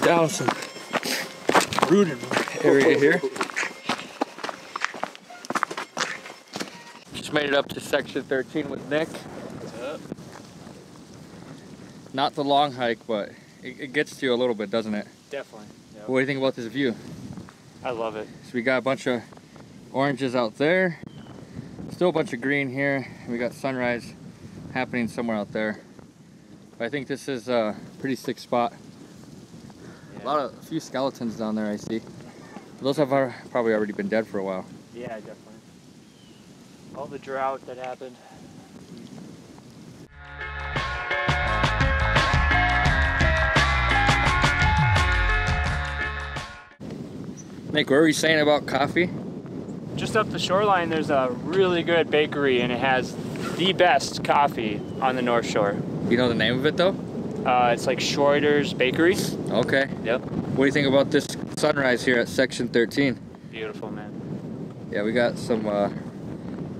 down some rooted area here. Just made it up to section 13 with Nick. Not the long hike, but it, it gets to you a little bit, doesn't it? Definitely. Yep. What do you think about this view? I love it. So we got a bunch of oranges out there. Still a bunch of green here. We got sunrise happening somewhere out there. But I think this is a pretty sick spot. A lot of, a few skeletons down there I see. Those have probably already been dead for a while. Yeah, definitely. All the drought that happened. Nick, what were you saying about coffee? Just up the shoreline, there's a really good bakery, and it has the best coffee on the North Shore. You know the name of it though? Uh, it's like Schroeder's Bakery. Okay. Yep. What do you think about this sunrise here at section 13? Beautiful, man. Yeah, we got some uh,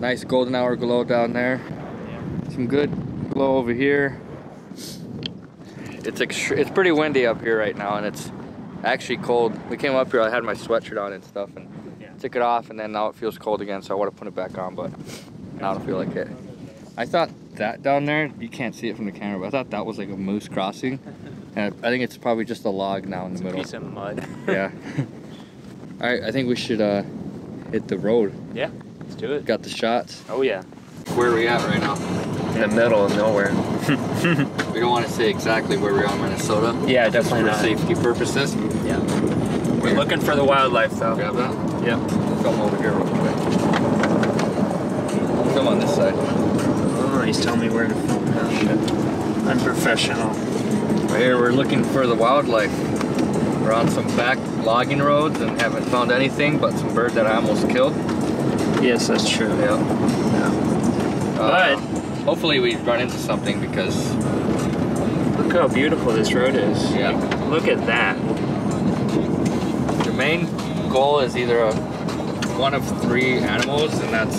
nice golden hour glow down there. Yeah. Some good glow over here. It's it's pretty windy up here right now, and it's actually cold. We came up here, I had my sweatshirt on and stuff, and Yeah. took it off, and then now it feels cold again, so I want to put it back on, but now I don't feel like it. I thought that down there, you can't see it from the camera, but I thought that was like a moose crossing, and I think it's probably just a log now in the It's a middle. piece of mud. Yeah. All right, I think we should uh, hit the road. yeah. Let's do it. Got the shots. Oh yeah. Where are we at right now? In the middle of nowhere. We don't want to say exactly where we are in Minnesota. Yeah, just definitely for not. safety purposes. Yeah. We're looking for the wildlife though. Grab that. Yep. We'll film over here real quick. Come on this side. He's telling where to film. Oh, shit. Unprofessional. Here, we're looking for the wildlife. We're on some back logging roads and haven't found anything but some bird that I almost killed. Yes, that's true. Yeah. But- Uh, hopefully we run into something because Look how beautiful this road is. Yeah. Look at that. the main goal is either a, one of three animals, and that's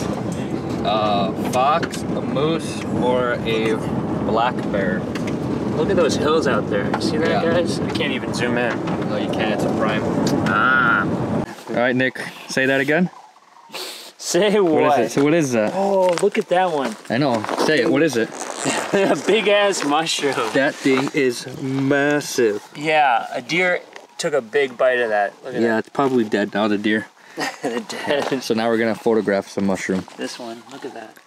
a fox, a moose, or a black bear. Look at those hills out there. See that, Yeah. guys? I can't even zoom in. No, you can't. It's a prime. Ah. All right, Nick, say that again. Say what? What is it? So what is that? Oh, look at that one. I know. Say it. What is it? a big ass mushroom. That thing is massive. Yeah, a deer took a big bite of that. Look at Yeah, it's probably dead now, the deer. That. Dead. So now we're gonna photograph some mushroom. This one. Look at that.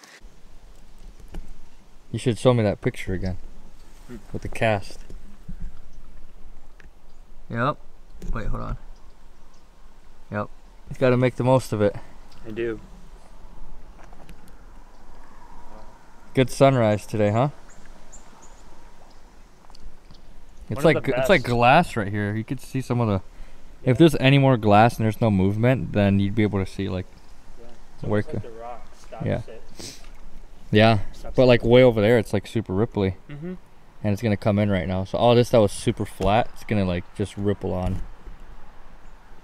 You should show me that picture again. With the cast. Yep. Wait, hold on. Yep. You gotta make the most of it. I do. Good sunrise today, huh? It's One like it's like glass right here. You could see some of the. If there's any more glass and there's no movement, then you'd be able to see like. Where the rock stops Yeah. it. Yeah, Stops but like way over there, it's like super ripply, Mm-hmm. and it's gonna come in right now. So all this that was super flat, it's gonna like just ripple on.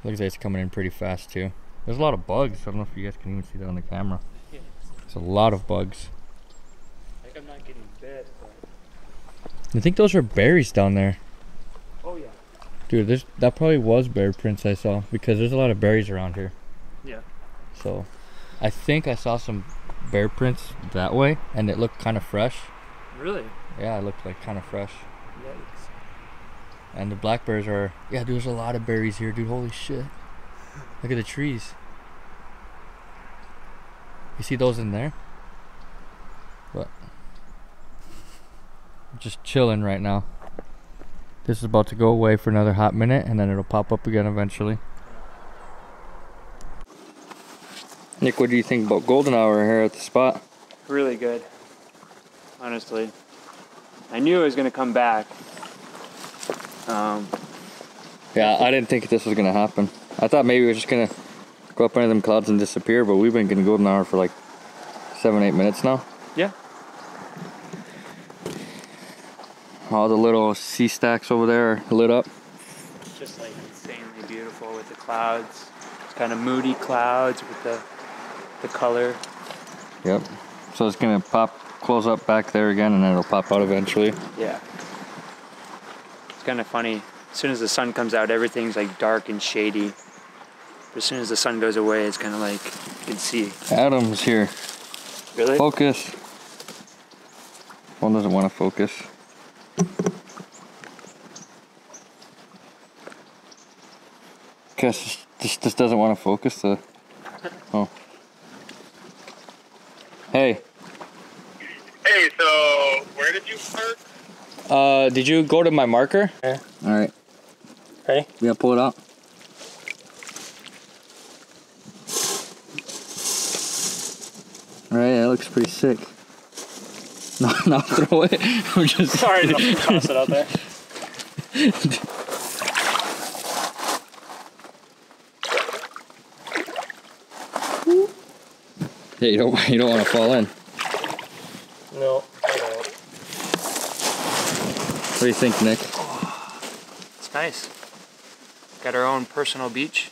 Looks like it's coming in pretty fast too. There's a lot of bugs. I don't know if you guys can even see that on the camera. Yeah. It's a lot of bugs. Like I'm not getting bit, but. I think those are berries down there. Dude, there's that probably was bear prints I saw because there's a lot of berries around here. Yeah. So, I think I saw some bear prints that way, and it looked kind of fresh. Really? Yeah, it looked like kind of fresh. Yikes. And the black bears are yeah, dude, there's a lot of berries here, dude. Holy shit! Look at the trees. You see those in there? What? Just chilling right now. This is about to go away for another hot minute, and then it'll pop up again eventually. Nick, what do you think about golden hour here at the spot? Really good. Honestly. I knew it was gonna come back. Um, Yeah, I didn't think this was gonna happen. I thought maybe it was just gonna go up under them clouds and disappear, but we've been getting golden hour for like seven, eight minutes now. yeah. All the little sea stacks over there are lit up. It's just like insanely beautiful with the clouds. It's kind of moody clouds with the the color. Yep. So it's gonna pop, close up back there again, and then it'll pop out eventually. Yeah. It's kind of funny. As soon as the sun comes out, everything's like dark and shady. But as soon as the sun goes away, it's kind of like you can see. Adam's here. Really? Focus. One doesn't want to focus. Guess this just doesn't want to focus. The oh. Hey. Hey, so where did you park? Uh, did you go to my marker? Yeah. All right. Ready? Yeah, pull it out. All right, that looks pretty sick. No, no, throw it. I'm just Sorry, to toss it out there. Yeah, you don't you don't want to fall in. No, I don't. What do you think, Nick? It's nice. Got our own personal beach.